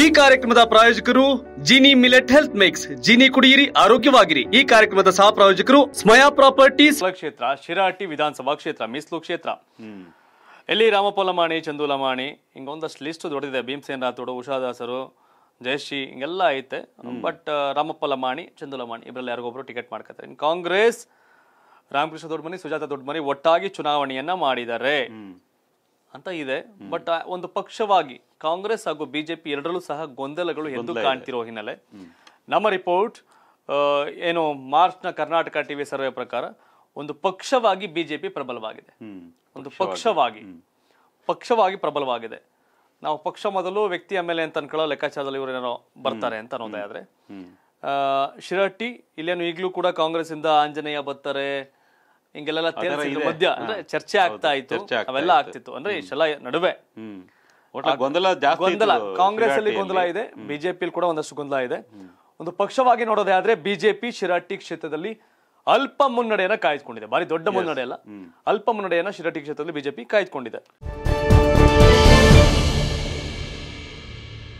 ಈ ಕಾರ್ಯಕ್ರಮದ ಪ್ರಾಯೋಜಕರು Jeeni millet health mix. Jeeni ಕುಡಿಯಿರಿ ಆರೋಗ್ಯವಾಗಿರಿ. ಈ ಕಾರ್ಯಕ್ರಮದ ಸಹ ಪ್ರಾಯೋಜಕರು ಸ್ಮಯಾ ಪ್ರಾಪರ್ಟೀಸ್. ಕ್ಷೇತ್ರ ಶಿರಾಟಿ ವಿಧಾನಸಭಾ ಕ್ಷೇತ್ರ ಮೀಸಲು ಕ್ಷೇತ್ರ. ಎಲ್ಲಿ ರಾಮಪ್ಪ ಮಾಣಿ ಮಾಣಿ ಹಿಂಗ ಒಂದಷ್ಟು ಲಿಸ್ಟ್ ದೊಡ್ಡದಿದೆ ಭೀಮಸೇನ್ ರಾಥೋಡು ಉಷಾದಾಸರು ಜಯಶ್ರೀ ಹಿಂಗೆಲ್ಲ ಐತೆ. ಬಟ್ ರಾಮಪ್ಪ ಮಾಣಿ ಚಂದು ಇಬ್ರಲ್ಲ ಇಬ್ಬರಲ್ಲಿ ಯಾರಿಗೊಬ್ರು ಟಿಕೆಟ್ ಮಾಡ್ಕೊತಾರೆ ಕಾಂಗ್ರೆಸ್ ರಾಮಕೃಷ್ಣ ದೊಡ್ಡಮನಿ ಸುಜಾತ ದೊಡ್ಡಮನಿ ಒಟ್ಟಾಗಿ ಚುನಾವಣೆಯನ್ನ ಮಾಡಿದ್ದಾರೆ ಅಂತ ಇದೆ. ಬಟ್ ಒಂದು ಪಕ್ಷವಾಗಿ ಕಾಂಗ್ರೆಸ್ ಹಾಗೂ ಬಿಜೆಪಿ ಎರಡರಲ್ಲೂ ಸಹ ಗೊಂದಲಗಳು ಎದ್ದು ಕಾಣ್ತಿರೋ ಹಿನ್ನೆಲೆ. ನಮ್ಮ ರಿಪೋರ್ಟ್ ಏನು ಮಾರ್ಚ್ನ ಕರ್ನಾಟಕ ಟಿವಿ ಸರ್ವೆ ಪ್ರಕಾರ ಒಂದು ಪಕ್ಷವಾಗಿ ಬಿಜೆಪಿ ಪ್ರಬಲವಾಗಿದೆ. ಒಂದು ಪಕ್ಷವಾಗಿ. ಪಕ್ಷವಾಗಿ. ಪ್ರಬಲವಾಗಿದೆ. ನಾವು ಪಕ್ಷ ಮೊದಲು ವ್ಯಕ್ತಿ ಆಮೇಲೆ ಅಂತ ಅನ್ಕೊಳ್ಳೋ ಲೆಕ್ಕಾಚಾರದಲ್ಲಿ ಇವರೇನೋ ಏನೋ ಬರ್ತಾರೆ ಅಂತ ಅನ್ನೋದೇ ಆದ್ರೆ ಆ, ಶಿರಟ್ಟಿ ಇಲ್ಲೇನು ಈಗಲೂ ಕೂಡ ಕಾಂಗ್ರೆಸ್ ಇಂದ ಆಂಜನೇಯ ಬರ್ತಾರೆ. ಹಿಂಗೆಲ್ಲ ಮಧ್ಯ ಅಂದ್ರೆ ಚರ್ಚೆ ಆಗ್ತಾ ಇತ್ತು ಅವೆಲ್ಲ ಆಗ್ತಿತ್ತು. ಅಂದ್ರೆ ಇಷ್ಟೆಲ್ಲ ನಡುವೆ. ಗೊಂದಲ ಗೊಂದಲ. ಕಾಂಗ್ರೆಸ್ ಅಲ್ಲಿ ಗೊಂದಲ ಇದೆ ಬಿಜೆಪಿ ಕೂಡ ಒಂದಷ್ಟು ಗೊಂದಲ ಇದೆ. ಒಂದು ಪಕ್ಷವಾಗಿ ನೋಡೋದೇ ಆದ್ರೆ ಬಿಜೆಪಿ ಶಿರಾಟಿ ಕ್ಷೇತ್ರದಲ್ಲಿ ಅಲ್ಪ ಮುನ್ನಡೆಯನ್ನ ಕಾಯ್ದುಕೊಂಡಿದೆ. ಬಾರಿ ದೊಡ್ಡ ಮುನ್ನಡೆ ಅಲ್ಲ. ಅಲ್ಪ ಮುನ್ನಡೆಯನ್ನ ಶಿರಾಟಿ ಕ್ಷೇತ್ರದಲ್ಲಿ ಬಿಜೆಪಿ ಕಾಯ್ದುಕೊಂಡಿದೆ.